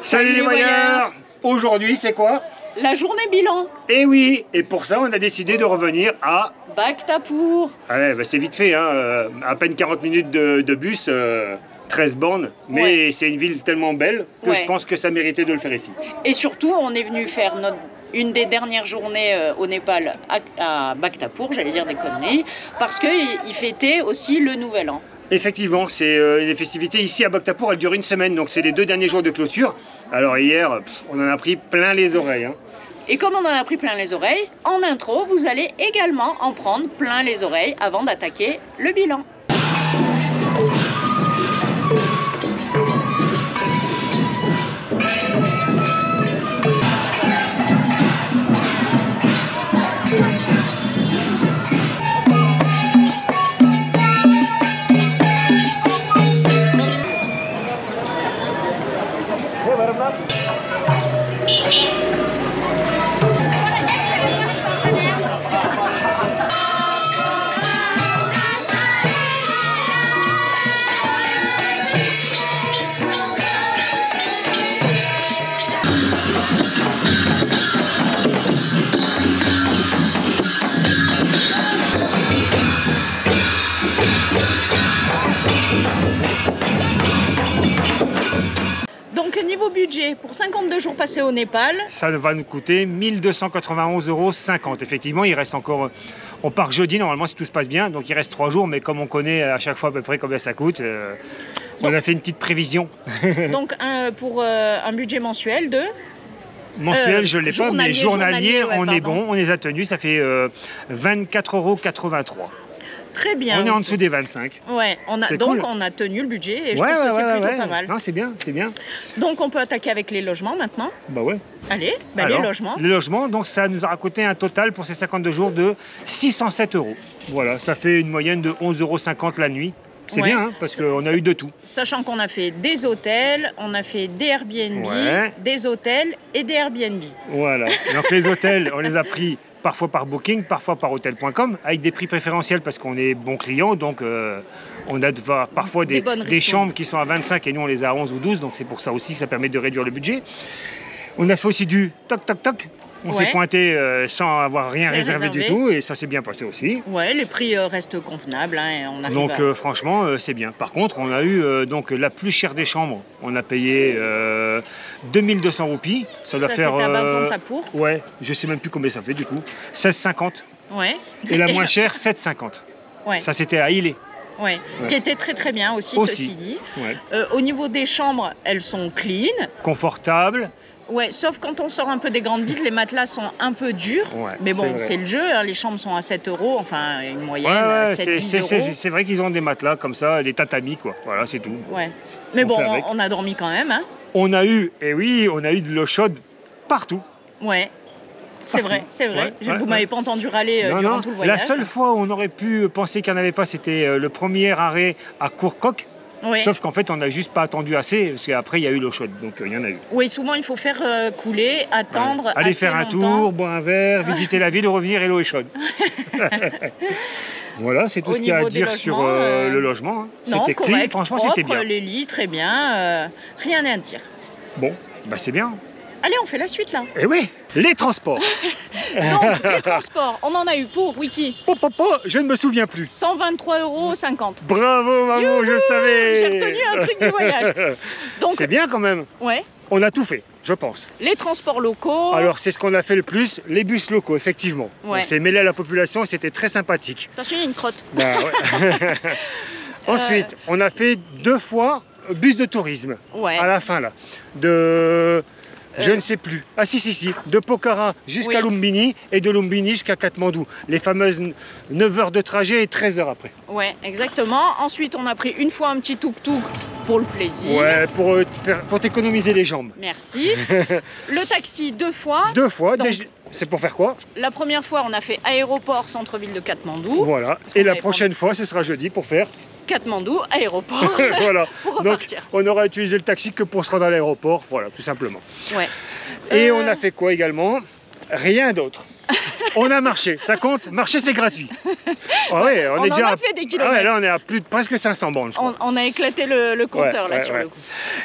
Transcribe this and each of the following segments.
Salut les voyeurs Aujourd'hui, c'est quoi La journée bilan. Eh oui, et pour ça, on a décidé de revenir à... Bactapour. Ouais, bah c'est vite fait, hein, euh, à peine 40 minutes de, de bus, euh, 13 bornes, mais Ouais. c'est une ville tellement belle que Ouais. je pense que ça méritait de le faire ici. Et surtout, on est venu faire notre, une des dernières journées euh, au Népal à, à j'allais dire des conneries, parce qu'il il fêtait aussi le Nouvel An. Effectivement, c'est euh, les festivités ici à Bhaktapur, elles durent une semaine, donc c'est les deux derniers jours de clôture. Alors hier, on en a pris plein les oreilles. hein. Et comme on en a pris plein les oreilles, en intro, vous allez également en prendre plein les oreilles avant d'attaquer le bilan. Pour 52 jours passés au Népal, Ça va nous coûter 1291,50 euros. Effectivement, il reste encore. euh, On part jeudi normalement si tout se passe bien, donc il reste trois jours, mais comme on connaît à chaque fois à peu près combien ça coûte, euh, on a fait une petite prévision. donc un- pour euh, un budget mensuel de Mensuel, Euh, je ne l'ai pas, mais journalier, journalier, ouais, on est bon, on les a tenus, ça fait euh, 24,83 euros. Très bien. On est en dessous des 25. Ouais, on a, C'est donc cool. on a tenu le budget et je ouais, trouve ouais, que c'est ouais, plutôt pas mal. Non, c'est bien, c'est bien. Donc on peut attaquer avec les logements maintenant. Bah ouais. Allez, bah, Alors, les logements. Les logements, donc ça nous a coûté un total pour ces 52 jours de 607 euros. Voilà, ça fait une moyenne de 11,50 euros la nuit. C'est Ouais. bien, hein, parce qu'on a eu de tout. Sachant qu'on a fait des hôtels, on a fait des Airbnb, Ouais. des hôtels et des Airbnb. Voilà. Donc les hôtels, on les a pris parfois par Booking, parfois par hôtel.com, avec des prix préférentiels parce qu'on est bon client. Donc euh, on a de- parfois Des des, chambres qui sont à 25 et nous on les a à 11 ou 12. Donc c'est pour ça aussi que ça permet de réduire le budget. On a fait aussi du toc toc toc. On Ouais. s'est pointé euh, sans avoir rien réservé, du tout et ça s'est bien passé aussi. Ouais, les prix euh, restent convenables. hein, et on Donc à- euh, franchement c'est bien. Par contre on a eu donc la plus chère des chambres. On a payé euh, 2200 roupies. Ça doit ça faire. à Bazantapour. Ouais, je sais même plus combien ça fait du coup. 16,50. Ouais. Et la moins chère, 7,50. Ouais. Ça, c'était à Ilé. Ouais. Ouais. Qui était très très bien aussi, Aussi. ceci dit. Ouais. Euh, au niveau des chambres, elles sont clean. Confortable. Ouais, sauf quand on sort un peu des grandes villes, les matelas sont un peu durs. Ouais, Mais bon, c'est le jeu, hein, les chambres sont à 7 euros, enfin une moyenne, ouais, 7 c'est- 10 c'est euros. c'est- c'est vrai qu'ils ont des matelas comme ça, des tatamis, quoi. Voilà, c'est tout. Ouais. Mais On bon, on, a dormi quand même. Hein. On a eu, et oui, on a eu de l'eau chaude partout. Ouais. C'est vrai, c'est vrai. Ouais, Je- ouais, vous ouais. m'avez pas entendu râler euh, Non, durant non, tout le voyage. La seule fois où on aurait pu penser qu'il n'y en avait pas, c'était euh, le premier arrêt à Courcoq. Sauf qu'en fait, on n'a juste pas attendu assez, parce qu'après, il y a eu l'eau chaude. Donc, euh, il y en a eu. Oui, souvent il faut faire euh, couler, attendre. Ouais. Aller assez faire un longtemps. tour, boire un verre, visiter la ville, revenir et l'eau est chaude. voilà, c'est tout Au ce qu'il y a à dire sur euh, euh, le logement. hein. C'était clean, franchement, c'était bien. Les lits, très bien. euh, rien à dire. Bon, bah c'est bien. Allez, on fait la suite là. Et oui, les transports. Donc, les transports, on en a eu pour Wiki Oh, oh, oh, je ne me souviens plus. 123,50 euros. Bravo, maman, je savais. J'ai retenu un truc du voyage. Donc, c'est bien quand même. ouais, On a tout fait, je pense. les transports locaux. Alors, c'est ce qu'on a fait le plus, les bus locaux, effectivement. Ouais. On s'est mêlé à la population, c'était très sympathique. Attention, il y a une crotte. Bah, ouais. Ensuite, on a fait deux fois bus de tourisme. Ouais. à la fin là, de je Euh. ne sais plus. Ah si si si, de Pokhara jusqu'à Oui. Lumbini et de Lumbini jusqu'à Katmandou. Les fameuses 9 heures de trajet et 13 heures après. Ouais, exactement. Ensuite, on a pris une fois un petit tuk-tuk pour le plaisir. Ouais, pour euh, te faire pour t'économiser les jambes. Merci. le taxi deux fois. Deux fois, Donc- déjà- c'est pour faire quoi? La première fois, on a fait aéroport centre-ville de Katmandou. Voilà. Et la prochaine fois, ce sera jeudi pour faire. Katmandou, aéroport, voilà. pour Donc, on aura utilisé le taxi que pour se rendre à l'aéroport. Voilà, tout simplement. Ouais. Et Euh, on a fait quoi également? Rien d'autre. On a marché, ça compte Marcher, c'est gratuit. Ah ouais, on, On est en déjà a fait des Ah ouais, kilomètres. là, on est à plus de presque 500 bornes, je crois. On, on a éclaté le, le compteur Ouais, là sur le coup.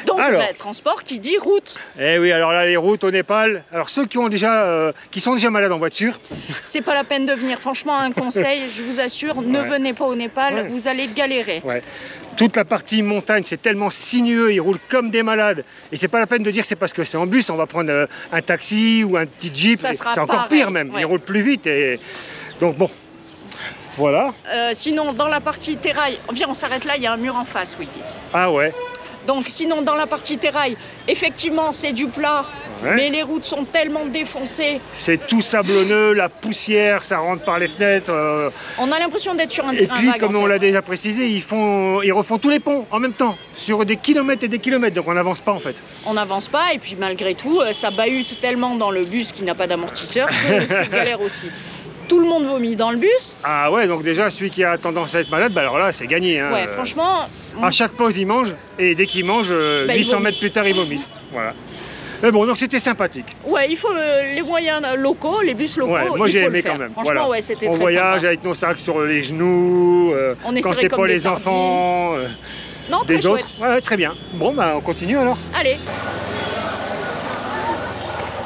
Donc, Alors. bah, transport qui dit route. Eh oui, alors là, les routes au Népal. Alors, ceux qui, ont déjà, euh, qui sont déjà malades en voiture, C'est pas la peine de venir. Franchement, un conseil, je vous assure, ne venez pas au Népal, vous allez galérer. Toute la partie montagne, c'est tellement sinueux, ils roulent comme des malades. Et c'est pas la peine de dire c'est parce que c'est en bus, on va prendre euh, un taxi ou un petit jeep. C'est encore pire même, ouais. ils roulent plus vite. Et... Donc bon, voilà. Euh, sinon, dans la partie terrail, viens, on s'arrête là, il y a un mur en face, oui. Ah ouais. Donc, sinon, dans la partie terrail, effectivement, c'est du plat, ouais. mais les routes sont tellement défoncées, C'est tout sablonneux, la poussière, ça rentre par les fenêtres. euh, on a l'impression d'être sur un Et terrain puis, vague. comme en on l'a déjà précisé, ils, font, ils refont tous les ponts en même temps, sur des kilomètres et des kilomètres, donc on n'avance pas en fait. On n'avance pas, et puis malgré tout, euh, ça bahute tellement dans le bus qui n'a pas d'amortisseur que c'est galère aussi. Tout le monde vomit dans le bus. Ah ouais, donc déjà, celui qui a tendance à être malade, bah alors là, c'est gagné. hein. Ouais, franchement, À chaque pause, il mange, et dès qu'il mange, euh, Bah, il 800 vomit. mètres plus tard, il vomisse. Voilà. Mais bon, donc c'était sympathique. ouais, il faut les moyens locaux, les bus locaux. Ouais, moi j'ai aimé quand même. Franchement, Voilà. ouais, c'était On très voyage sympa. avec nos sacs sur les genoux, euh, On est quand c'est pas les sardines. enfants, euh, Non, des autres. Ouais, très bien. Bon, bah on continue alors. Allez.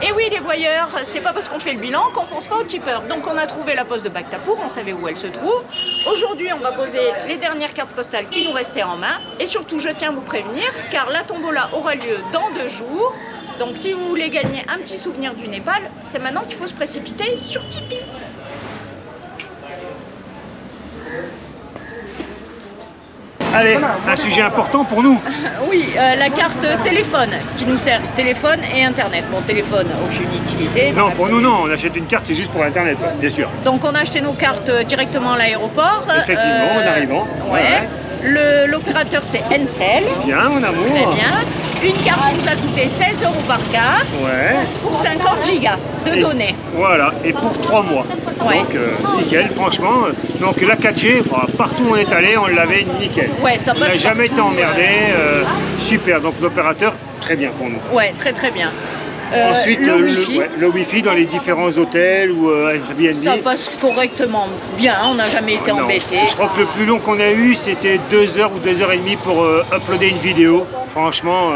Et oui, les voyeurs, c'est pas parce qu'on fait le bilan qu'on pense pas au tipeur. Donc, on a trouvé la poste de Bactapour, on savait où elle se trouve. Aujourd'hui, on va poser les dernières cartes postales qui nous restaient en main. Et surtout, je tiens à vous prévenir, car la tombola aura lieu dans deux jours. Donc, si vous voulez gagner un petit souvenir du Népal, c'est maintenant qu'il faut se précipiter sur Tipeee. Allez, un sujet important pour nous. Oui, euh, la carte téléphone qui nous sert téléphone et internet. Bon, téléphone, aucune utilité. Non, pour nous, non. On achète une carte, c'est juste pour Internet, bien sûr. Donc on a acheté nos cartes euh, directement à l'aéroport. Effectivement, en arrivant. Ouais. Ouais, L'opérateur c'est Encel. Bien, mon amour. Très bien. Une carte nous a coûté 16 euros par carte Ouais. pour 50 gigas de Et- données. Voilà, et pour trois mois. Ouais. Donc, euh, nickel, franchement. Donc, la 4G, bah, partout où on est allé, on l'avait nickel. Ouais, ça On n'a jamais été emmerdé. euh, super, donc l'opérateur, très bien pour nous. euh, Ouais, très très bien. Euh, Ensuite, le euh, Wi-Fi, ouais, le Wi-Fi dans les différents hôtels ou euh, Airbnb. ça passe correctement bien. On n'a jamais été Non. embêté. Je crois que le plus long qu'on a eu, c'était deux heures ou deux heures et demie pour uploader une vidéo. Franchement,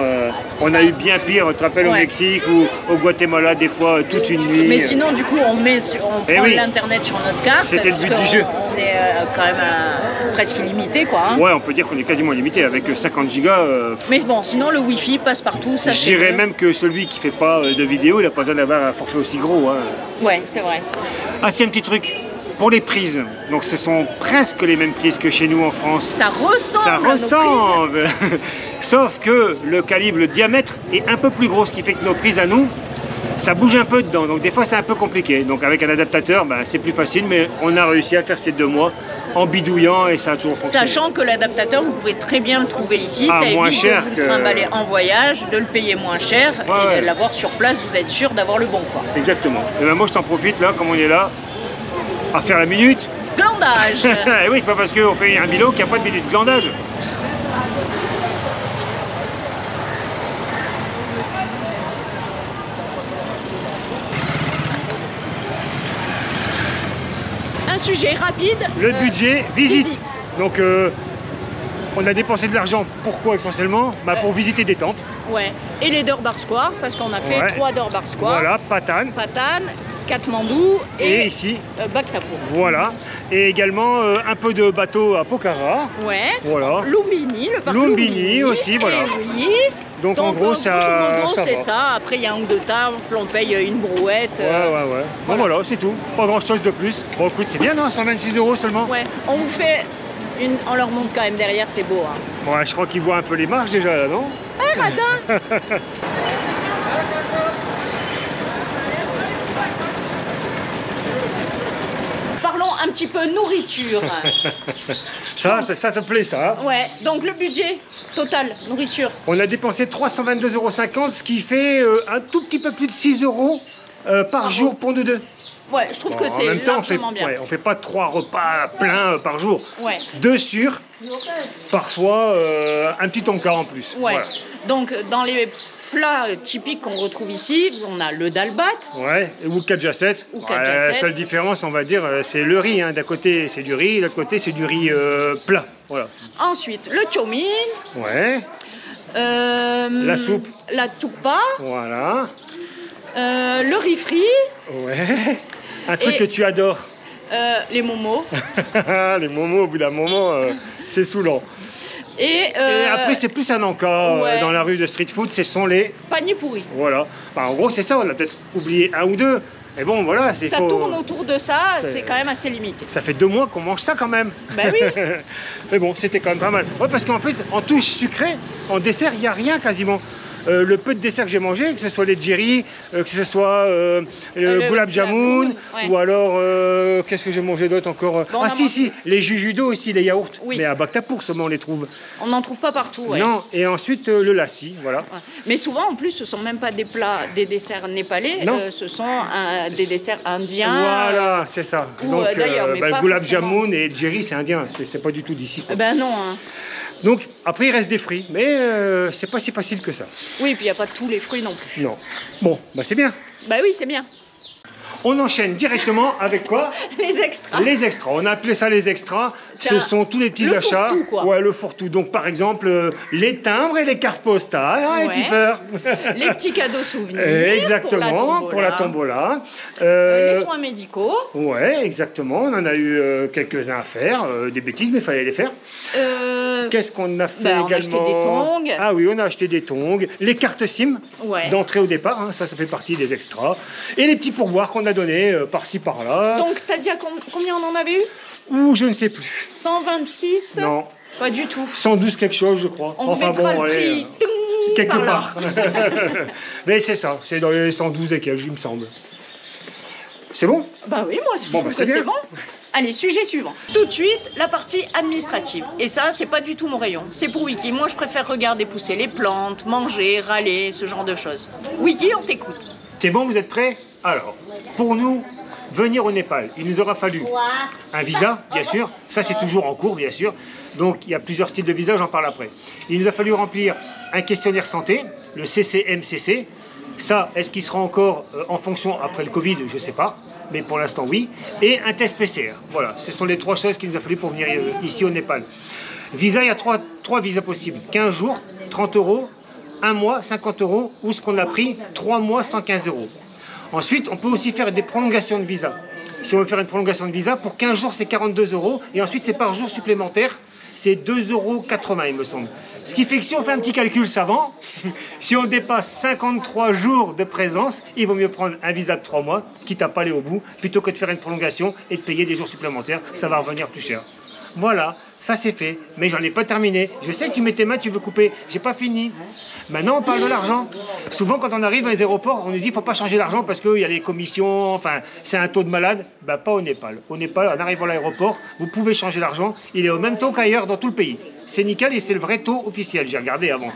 on a eu bien pire. Tu te rappelles au. Mexique ou au Guatemala, des fois toute une nuit. Mais sinon, du coup, on met, on Eh prend oui. l'internet sur notre carte. C'était le but du jeu. On est euh, quand même euh, presque illimité, quoi. hein. Ouais, on peut dire qu'on est quasiment limité avec euh, 50 gigas. euh, Mais bon, sinon le Wi-Fi passe partout, ça je dirais même que celui qui fait pas de vidéo, il n'a pas besoin d'avoir un forfait aussi gros. hein. Ouais, c'est vrai. Ah, c'est un petit truc. Pour les prises, donc ce sont presque les mêmes prises que chez nous en France. Ça ressemble. Ça ressemble Sauf que le calibre, le diamètre est un peu plus gros, ce qui fait que nos prises à nous, ça bouge un peu dedans. Donc des fois c'est un peu compliqué. Donc avec un adaptateur, ben, c'est plus facile, mais on a réussi à faire ces deux mois en bidouillant et ça a toujours fonctionné. Sachant que l'adaptateur, vous pouvez très bien le trouver ici, Ah, ça moins évite cher de vous que- le trimballer en voyage, de le payer moins cher Ouais, et ouais. de l'avoir sur place, vous êtes sûr d'avoir le bon quoi. Exactement. Et ben moi je t'en profite là, comme on est là, à faire la minute. Glandage Eh oui, c'est pas parce qu'on fait un bilan qu'il n'y a pas de minute de glandage. Un sujet rapide. Le euh, budget, visite. visite. Donc euh, on a dépensé de l'argent, pourquoi essentiellement? Bah, Pour visiter des temples. Ouais. Et les Durbar Square, parce qu'on a fait Ouais. trois Durbar Square. Voilà, Patane. Patane, Katmandou Et, et, ici, euh, Bhaktapur. voilà. Et également euh, un peu de bateau à Pokhara. Ouais. Voilà. Lumbini, le parc Lumbini aussi, voilà. Et oui. Donc, en gros, ça, ça c'est ça. Après, il y a un ou deux tables, on paye une brouette. Ouais, euh, ouais, ouais. Bon, voilà, c'est tout. Pas grand chose de plus. Bon, écoute, c'est bien, non 126 euros seulement ouais. On vous fait une. On leur montre quand même derrière, c'est beau. Hein. Bon, ouais, je crois qu'ils voient un peu les marges déjà, là, non? Eh, radin Parlons un petit peu nourriture. Ça, ça, ça te plaît, ça hein Ouais, donc le budget total, nourriture. On a dépensé 322,50 euros, ce qui fait euh, un tout petit peu plus de 6 euros euh, par jour pour nous deux. Ouais, je trouve Bon, que c'est même temps, on fait, largement bien. ouais, on fait pas trois repas pleins euh, par jour. Ouais. Deux sûrs, parfois euh, un petit tonka en plus. Ouais. Voilà. Donc dans les plats typiques qu'on retrouve ici, on a le dalbat. Ouais, ou kajasset. Ou la seule différence, on va dire, euh, c'est le riz. hein. D'un côté, c'est du riz, de l'autre côté, c'est du riz euh, plat. Voilà. Ensuite, le chow mein. Ouais, euh, La soupe. La tukpa. voilà. euh, le riz frit. Ouais. Un truc Et- que tu adores. euh, les momos. Les momos, au bout d'un moment, euh, c'est saoulant. Et, Et euh, après, c'est plus un encas euh, ouais. dans la rue de street food, ce sont les. panier pourri. Voilà. Bah, en gros, c'est ça, on a peut-être oublié un ou deux. Mais bon, voilà, c'est Ça faut- tourne autour de ça, C'est- c'est quand même assez limité. Ça fait deux mois qu'on mange ça quand même. Ben oui. Mais bon, c'était quand même pas mal. Ouais, parce qu'en fait, en touche sucrée, en dessert, il n'y a rien quasiment. Euh, le peu de dessert que j'ai mangé, que ce soit les jerry, euh, que ce soit euh, le le gulab jamun, jamoun, ouais. ou alors, qu'est-ce que j'ai mangé d'autre encore Bon, Ah si, mangé- si, les jujudo aussi, les yaourts. Oui. Mais à Bactapour seulement on les trouve. On n'en trouve pas partout. ouais. Non, et ensuite le lassi, voilà. Ouais. Mais souvent, en plus, ce sont même pas des plats, des desserts népalais, ce sont des desserts indiens. Voilà, c'est ça. ou, Donc, bah, le gulab forcément. jamun et jerry, c'est indien, c'est pas du tout d'ici. Eh Ben non. hein. Donc, après, il reste des fruits, mais euh, c'est pas si facile que ça. Oui, puis il n'y a pas tous les fruits non plus. Non. Bon, bah c'est bien. Bah oui, c'est bien. On enchaîne directement avec quoi Les extras. Les extras. On a appelé ça les extras. Ce un- sont tous les petits le achats. quoi. Ouais, le fourre-tout. Donc, par exemple, euh, les timbres et les cartes postales, hein, les tipeurs. Les petits cadeaux souvenirs. Euh, Exactement, pour la tombola. Euh, Les soins médicaux. ouais, exactement. On en a eu euh, quelques-uns à faire. euh, des bêtises, mais il fallait les faire. Euh, Qu'est-ce qu'on a fait Bah, on a également acheté des tongs. Ah oui, on a acheté des tongs. Les cartes SIM ouais. d'entrée au départ, hein, ça, ça fait partie des extras. Et les petits pourboires qu'on a donnés euh, par-ci par-là. Donc, t'as dit à com- combien on en avait eu? Ou je ne sais plus. 126 Non, Pas du tout. 112 quelque chose, je crois. On mettra le allez, prix euh, quelque par part. Mais c'est ça, c'est dans les 112 et quelques, il me semble. C'est bon? Bah oui, moi je Bon, bah, que c'est bon. Allez, sujet suivant. Tout de suite, la partie administrative. Et ça, c'est pas du tout mon rayon. C'est pour Wiki. Moi, je préfère regarder pousser les plantes, manger, râler, ce genre de choses. Wiki, on t'écoute. C'est bon, vous êtes prêts? Alors, pour nous, venir au Népal, il nous aura fallu un visa, bien sûr. Ça, c'est toujours en cours, bien sûr. Donc, il y a plusieurs styles de visa, j'en parle après. Il nous a fallu remplir un questionnaire santé, le CCMCC. Ça, est-ce qu'il sera encore euh, en fonction après le Covid Je ne sais pas. Mais pour l'instant, oui. Et un test PCR. Voilà, ce sont les trois choses qu'il nous a fallu pour venir euh, ici au Népal. Visa, il y a trois, trois visas possibles. 15 jours, 30 euros, un mois, 50 euros, ou ce qu'on a pris, 3 mois, 115 euros. Ensuite, on peut aussi faire des prolongations de visa. Si on veut faire une prolongation de visa, pour 15 jours, c'est 42 euros. Et ensuite, c'est par jour supplémentaire, c'est 2,80 euros, il me semble. Ce qui fait que si on fait un petit calcul savant, si on dépasse 53 jours de présence, il vaut mieux prendre un visa de 3 mois, quitte à pas aller au bout, plutôt que de faire une prolongation et de payer des jours supplémentaires. Ça va revenir plus cher. Voilà, ça c'est fait. Mais j'en ai pas terminé. Je sais que tu mets tes mains, tu veux couper. J'ai pas fini. Maintenant, on parle de l'argent. Souvent, quand on arrive dans les aéroports, on nous dit faut pas changer l'argent parce qu'il y a les commissions, enfin, c'est un taux de malade. Bah, pas au Népal. Au Népal, en arrivant à l'aéroport, vous pouvez changer l'argent. Il est au même taux qu'ailleurs dans tout le pays. C'est nickel et c'est le vrai taux officiel. J'ai regardé avant.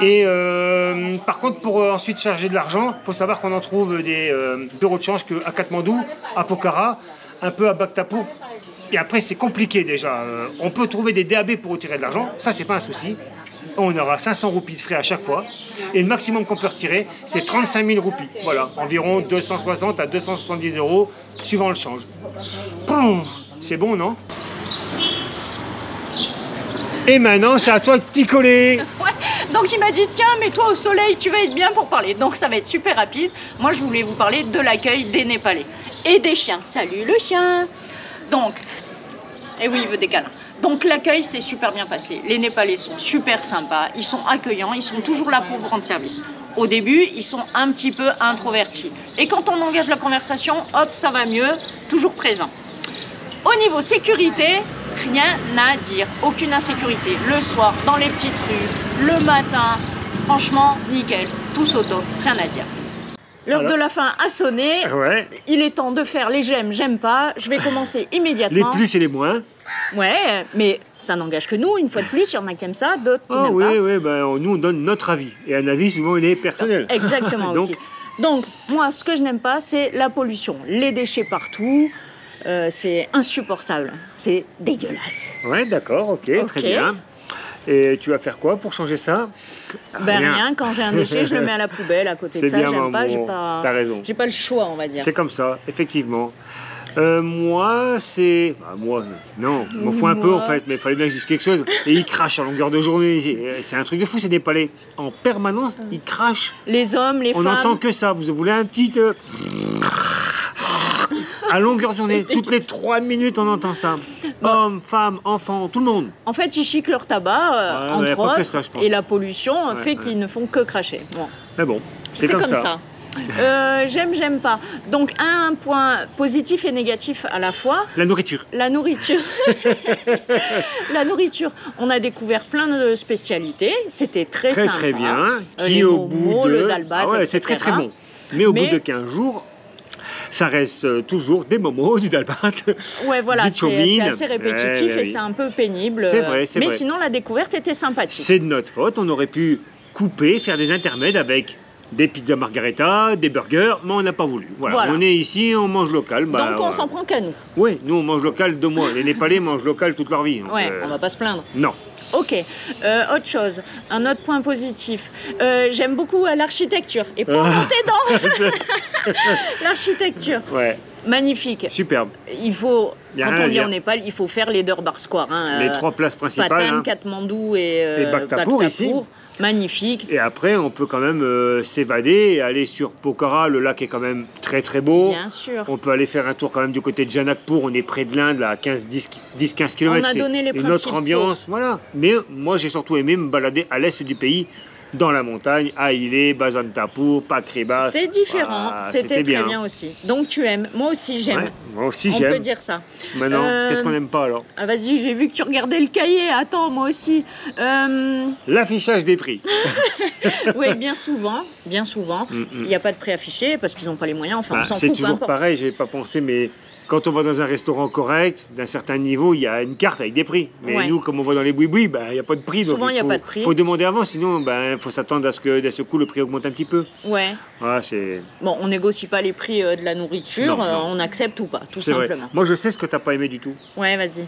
Et euh, par contre, pour euh, ensuite charger de l'argent, il faut savoir qu'on en trouve des euh, bureaux de change que à Katmandou, à Pokhara, un peu à Bhaktapur. Et après, c'est compliqué déjà. Euh, on peut trouver des DAB pour retirer de l'argent, ça, c'est pas un souci. On aura 500 roupies de frais à chaque fois. Et le maximum qu'on peut retirer, c'est 35 000 roupies. Voilà, environ 260 à 270 euros, suivant le change. C'est bon, non? Et maintenant, c'est à toi de t'y coller. Donc, il m'a dit tiens, mets-toi au soleil, tu vas être bien pour parler. Donc, ça va être super rapide. Moi, je voulais vous parler de l'accueil des Népalais et des chiens. Salut le chien Donc, et oui, il veut des câlins. Donc l'accueil s'est super bien passé. Les Népalais sont super sympas, ils sont accueillants, ils sont toujours là pour vous rendre service. Au début, ils sont un petit peu introvertis. Et quand on engage la conversation, hop, ça va mieux, toujours présent. Au niveau sécurité, rien à dire, aucune insécurité. Le soir, dans les petites rues, le matin, franchement, nickel, tous auto, rien à dire. L'heure Voilà. de la fin a sonné, Ouais, il est temps de faire les j'aime, j'aime pas. Je vais commencer les immédiatement. plus et les moins. Ouais, mais ça n'engage que nous, une fois de plus, il y en a qui aiment ça, d'autres qui Ah n'aiment oui, pas. oui, ben, on- nous on donne notre avis. Et un avis, souvent, il est personnel. Exactement. Donc-. Donc, moi, ce que je n'aime pas, c'est la pollution. Les déchets partout, euh, c'est insupportable. C'est dégueulasse. Ouais, d'accord, ok, Ok. très bien. Et tu vas faire quoi pour changer ça? Ben rien. quand j'ai un déchet, je le mets à la poubelle à côté de ça, j'aime pas, j'ai pas... J'ai pas le choix, on va dire. C'est comme ça, effectivement. Euh, moi, c'est. Bah, moi, non, je m'en fous un peu en fait, mais il fallait bien que je dise quelque chose. Et il crache à longueur de journée. C'est un truc de fou, c'est des palais. En permanence, ils crachent. Les hommes, les On femmes. On n'entend que ça. Vous voulez un petit. Euh, à longueur de journée, toutes les trois minutes, on entend ça. Hommes, femmes, enfants, tout le monde. En fait, ils chiquent leur tabac, euh, entre autres, et la pollution fait qu'ils ne font que cracher. Bon. Mais bon, c'est comme, ça. Euh, j'aime, j'aime pas. Donc un point positif et négatif à la fois. La nourriture. La nourriture. la nourriture. On a découvert plein de spécialités. C'était très, très sympa. Très bien. Qui au bout de... le dalbat, ah ouais, c'est très très bon. Mais au bout de 15 jours, ça reste euh, toujours des momos, du dalbat. Ouais, voilà, c'est assez répétitif et c'est un peu pénible. C'est vrai, c'est vrai. Mais sinon, la découverte était sympathique. C'est de notre faute. On aurait pu couper, faire des intermèdes avec des pizzas margarita, des burgers, mais on n'a pas voulu. Voilà. On est ici, on mange local. Bah, Donc on s'en prend qu'à nous. Oui, nous on mange local deux mois. Les Népalais mangent local toute leur vie. Ouais, euh... on va pas se plaindre. Non. Ok, euh, autre chose, un autre point positif. Euh, J'aime beaucoup euh, l'architecture. Et pas monter dans L'architecture. Ouais. Magnifique. Superbe. Il faut, quand on dit en Népal, il faut faire les Durbar Square. Hein, les trois places principales. Patan, hein. Katmandou et, et Bhaktapur, ici. Magnifique. Et après, on peut quand même euh, s'évader et aller sur Pokhara. Le lac est quand même très très beau. Bien sûr. On peut aller faire un tour quand même du côté de Janakpur. On est près de l'Inde, à 15-15 km. On a donné les une autre ambiance. Voilà. Mais moi, j'ai surtout aimé me balader à l'est du pays dans la montagne, à Ilé, Bazantapur, Pakribas. C'est différent, c'était très bien. aussi. Donc tu aimes, moi aussi j'aime. moi aussi j'aime. On peut dire ça. Maintenant, euh... qu'est-ce qu'on n'aime pas alors ah, Vas-y, j'ai vu que tu regardais le cahier, attends, moi aussi. Euh... L'affichage des prix. oui, bien souvent, bien souvent, il mm -mm. n'y a pas de prix affiché parce qu'ils n'ont pas les moyens, enfin bah, on s'en fout. C'est toujours pareil, j'ai pas pensé, mais quand on va dans un restaurant correct, d'un certain niveau, il y a une carte avec des prix. Mais ouais. nous, comme on va dans les boui-boui, ben, il n'y a pas de prix. Souvent, il n'y a faut, pas de prix. Il faut demander avant, sinon il ben, faut s'attendre à ce que d'un seul coup, le prix augmente un petit peu. Ouais. Voilà, c'est... Bon, on négocie pas les prix euh, de la nourriture, non, euh, non. on accepte ou pas, tout simplement. Vrai. Moi, je sais ce que tu n'as pas aimé du tout. Ouais, vas-y.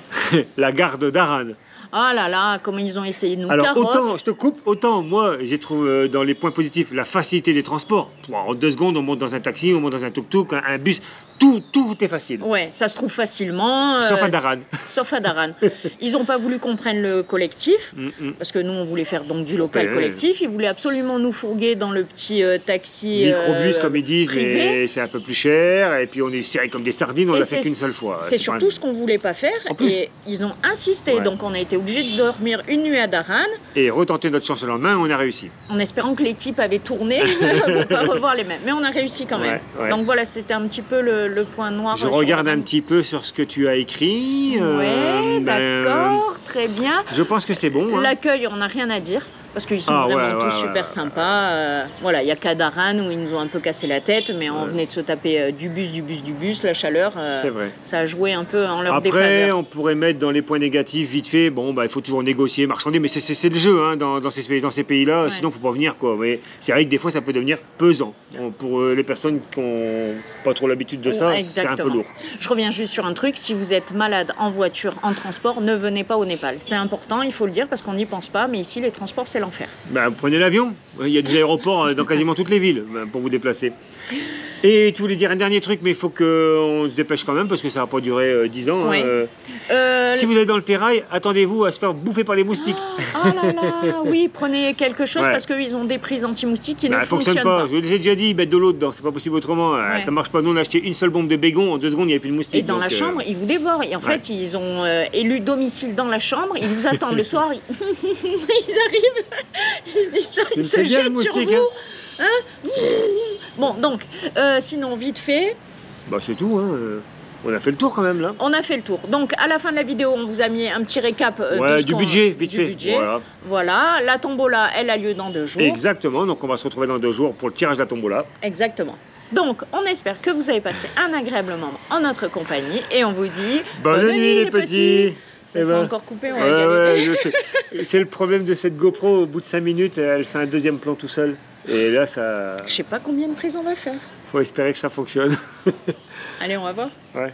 la garde d'Aran. Ah là là, comment ils ont essayé de nous Alors carotte. autant, je te coupe, autant moi j'ai trouvé euh, dans les points positifs la facilité des transports. En deux secondes, on monte dans un taxi, on monte dans un tuk-tuk, un, un, bus, tout, tout est facile. Ouais, ça se trouve facilement. Euh, sauf à Daran. Sauf à Daran. ils n'ont pas voulu qu'on prenne le collectif, mm -hmm. parce que nous on voulait faire donc du local ouais, collectif. Ils voulaient absolument nous fourguer dans le petit euh, taxi. Microbus comme ils disent, privé. mais c'est un peu plus cher. Et puis on est serré comme des sardines, on l'a fait qu'une seule fois. C'est surtout ce qu'on voulait pas faire. En plus, et ils ont insisté, ouais. donc on a été obligé de dormir une nuit à Daran. Et retenter notre chance le lendemain, on a réussi. En espérant que l'équipe avait tourné pour pas revoir les mêmes. Mais on a réussi quand même. Ouais, ouais. Donc voilà, c'était un petit peu le, le point noir. Je regarde un petit peu sur ce que tu as écrit. Ouais, euh, d'accord, ben, très bien. Je pense que c'est bon. Hein. L'accueil, on n'a rien à dire. Parce qu'ils sont ah, vraiment ouais, tous ouais, super ouais, sympas. Euh, voilà, il y a Kadaran où ils nous ont un peu cassé la tête, mais on venait de se taper euh, du bus, du bus, du bus, la chaleur. c'est vrai. Ça a joué un peu en leur Après, défaveur. on pourrait mettre dans les points négatifs, vite fait, bon, bah, il faut toujours négocier, marchander, mais c'est le jeu hein, dans, dans, ces, dans ces pays-là, sinon il ne faut pas venir. quoi. Mais c'est vrai que des fois, ça peut devenir pesant. Pour euh, les personnes qui n'ont pas trop l'habitude de ça, c'est un peu lourd. Je reviens juste sur un truc, si vous êtes malade en voiture, en transport, ne venez pas au Népal. C'est important, il faut le dire, parce qu'on n'y pense pas, mais ici, les transports, c'est l'enfer. Bah, prenez l'avion. Il y a des aéroports dans quasiment toutes les villes pour vous déplacer. Et tu voulais dire un dernier truc, mais il faut qu'on se dépêche quand même parce que ça va pas durer euh, 10 ans. Oui. Hein, euh... Euh, si vous êtes dans le terrail, attendez-vous à se faire bouffer par les moustiques. Oh, là là, oui, prenez quelque chose ouais. parce qu'ils ont des prises anti-moustiques qui bah, ne fonctionnent fonctionne pas. pas. Je vous ai déjà dit, mettre de l'eau dedans, c'est pas possible autrement. Ouais. Ça marche pas. Nous, on a acheté une seule bombe de bégon, en deux secondes, il n'y avait plus de moustiques. Et dans donc, la chambre, ils vous dévorent. Et en fait, ils ont euh, élu domicile dans la chambre, ils vous attendent le soir, ils, ils arrivent, ils se disent ça, ils se jettent sur vous. Hein bon, donc, euh, sinon, vite fait. Bah, c'est tout, hein. On a fait le tour quand même là. On a fait le tour. Donc à la fin de la vidéo, on vous a mis un petit récap euh, ouais, du budget, vite du fait. Budget. Voilà. voilà. La tombola, elle a lieu dans deux jours. Exactement. Donc on va se retrouver dans deux jours pour le tirage de la tombola. Exactement. Donc, on espère que vous avez passé un agréable moment en notre compagnie et on vous dit bonne, bonne nuit, les petits. petits. Ça eh ben, encore coupé, on ouais, ouais, C'est le problème de cette GoPro. Au bout de 5 minutes, elle fait un deuxième plan tout seul. Et là, ça. Je sais pas combien de prises on va faire. Faut espérer que ça fonctionne. Allez, on va voir. Ouais.